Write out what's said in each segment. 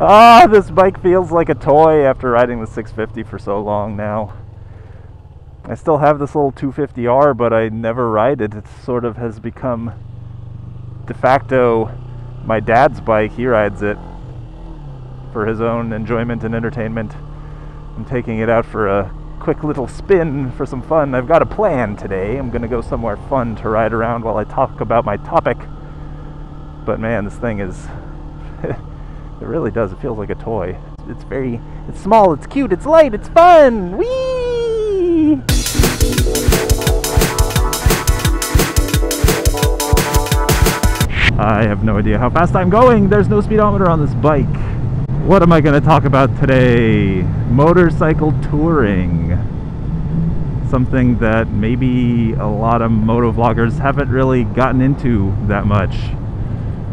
Ah, this bike feels like a toy after riding the 650 for so long now. I still have this little 250R, but I never ride it. It sort of has become de facto my dad's bike. He rides it for his own enjoyment and entertainment. I'm taking it out for a quick little spin for some fun. I've got a plan today. I'm going to go somewhere fun to ride around while I talk about my topic. But man, this thing is. it really does. It feels like a toy. It's very. It's small, it's cute, it's light, it's fun! Whee! I have no idea how fast I'm going. There's no speedometer on this bike. What am I going to talk about today? Motorcycle touring. Something that maybe a lot of moto vloggers haven't really gotten into that much.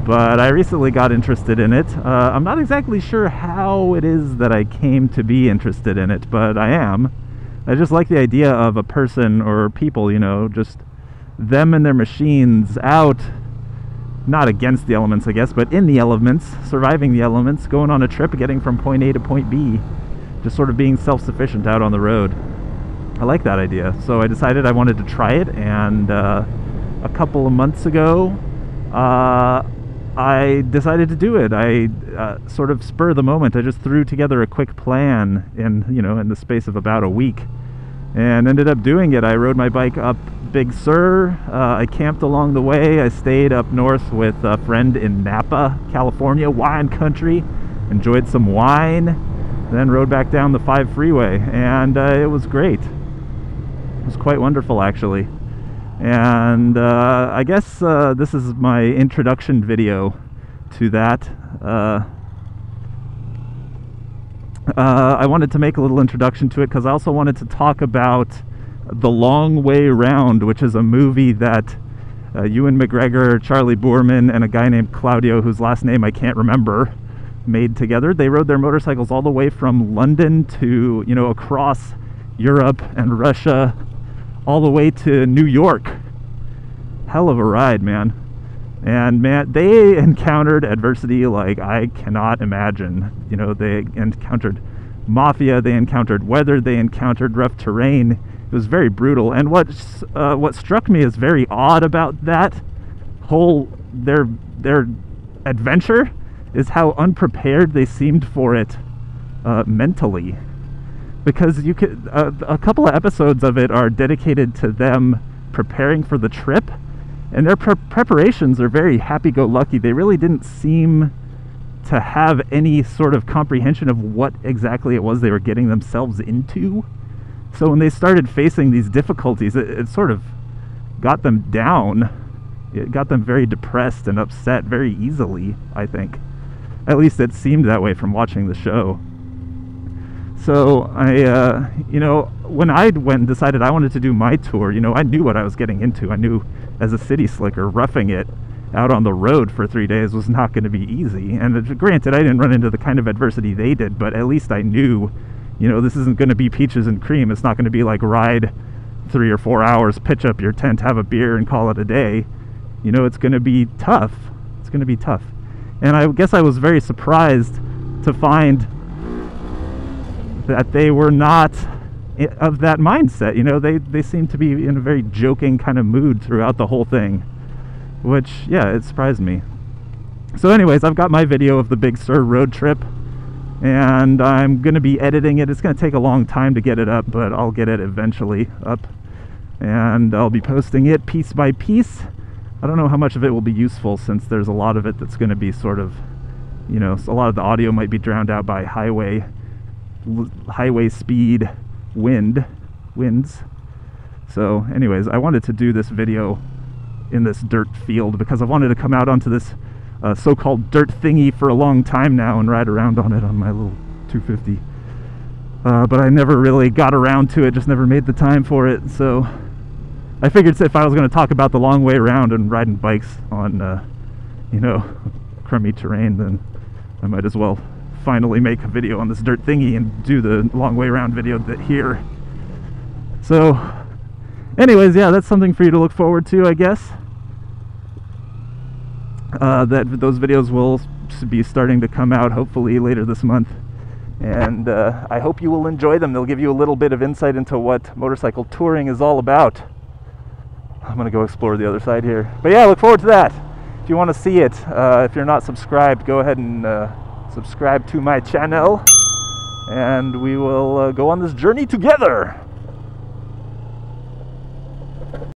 But I recently got interested in it. Uh, I'm not exactly sure how it is that I came to be interested in it, but I am. I just like the idea of a person or people, you know, just them and their machines out not against the elements, I guess, but in the elements, surviving the elements, going on a trip, getting from point A to point B, just sort of being self sufficient out on the road. I like that idea. So I decided I wanted to try it, and uh, a couple of months ago, uh, I decided to do it. I uh, sort of spur the moment. I just threw together a quick plan in, you know, in the space of about a week and ended up doing it. I rode my bike up Big Sur. Uh, I camped along the way. I stayed up north with a friend in Napa, California, wine country. Enjoyed some wine. Then rode back down the 5 freeway, and uh, it was great. It was quite wonderful, actually. And uh, I guess uh, this is my introduction video to that. Uh, uh, I wanted to make a little introduction to it because I also wanted to talk about The Long Way Round, which is a movie that uh, Ewan McGregor, Charlie Boorman, and a guy named Claudio, whose last name I can't remember, made together. They rode their motorcycles all the way from London to, you know, across Europe and Russia, all the way to New York. Hell of a ride, man. And man, they encountered adversity like I cannot imagine. You know, they encountered mafia, they encountered weather, they encountered rough terrain. It was very brutal. And what uh, what struck me as very odd about that whole their their adventure is how unprepared they seemed for it uh, mentally. Because you could a couple of episodes of it are dedicated to them preparing for the trip and their pre- preparations are very happy-go-lucky. They really didn't seem to have any sort of comprehension of what exactly it was they were getting themselves into. So when they started facing these difficulties, it, it sort of got them down. It got them very depressed and upset very easily, I think. At least it seemed that way from watching the show. So I, uh, you know, when I went and decided I wanted to do my tour, you know, I knew what I was getting into. I knew as a city slicker, roughing it out on the road for three days was not going to be easy. And granted, I didn't run into the kind of adversity they did, but at least I knew, you know, this isn't going to be peaches and cream. It's not going to be like ride three or four hours, pitch up your tent, have a beer, and call it a day. You know, it's going to be tough. It's going to be tough. And I guess I was very surprised to find that they were not of that mindset. You know, they, they seem to be in a very joking kind of mood throughout the whole thing, which, yeah, it surprised me. So, anyways, I've got my video of the Big Sur road trip, and I'm going to be editing it. It's going to take a long time to get it up, but I'll get it eventually up, and I'll be posting it piece by piece. I don't know how much of it will be useful since there's a lot of it that's going to be sort of, you know, a lot of the audio might be drowned out by highway highway speed wind winds. So anyways i wanted to do this video in this dirt field because i wanted to come out onto this uh, so-called dirt thingy for a long time now and ride around on it on my little 250 uh, but i never really got around to it just never made the time for it. So i figured if i was going to talk about the long way around and riding bikes on uh, you know crummy terrain then i might as well finally make a video on this dirt thingy and do the long way around video that here. So, anyways, yeah, that's something for you to look forward to, I guess. Uh, that those videos will be starting to come out hopefully later this month. And uh, I hope you will enjoy them. They'll give you a little bit of insight into what motorcycle touring is all about. I'm going to go explore the other side here. But yeah, look forward to that. If you want to see it, uh, if you're not subscribed, go ahead and uh, subscribe to my channel. And we will uh, go on this journey together.